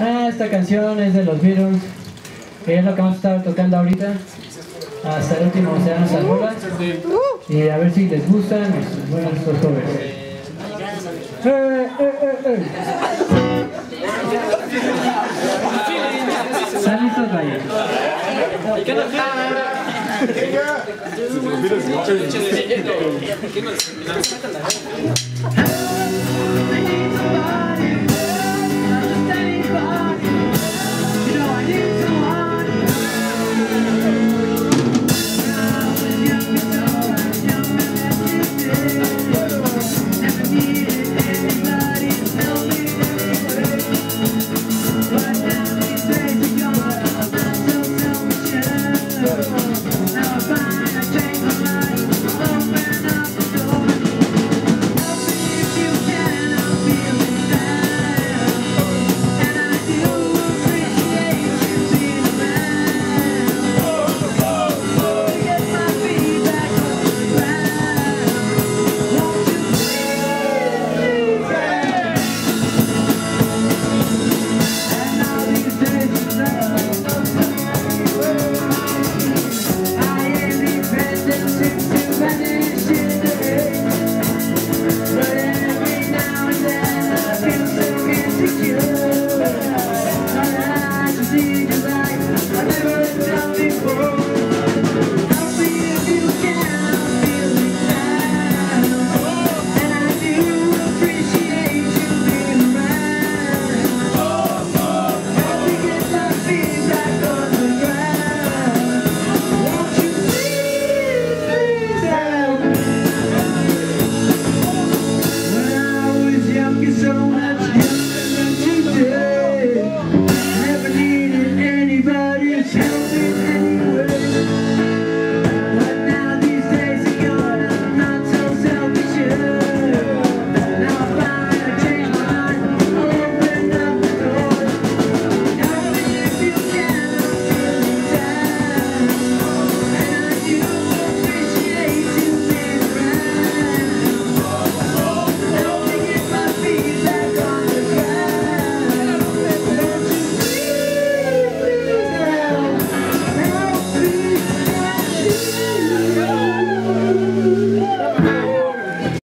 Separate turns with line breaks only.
Ah, esta canción es de los Beatles, que es lo que vamos a estar tocando ahorita. Hasta el último se dan esas bolas. Y a ver si les gustan estos buenos estos covers. Eh, eh, eh. ¿Están listos, Ryan?
Los Beatles, ¿no? Now I find a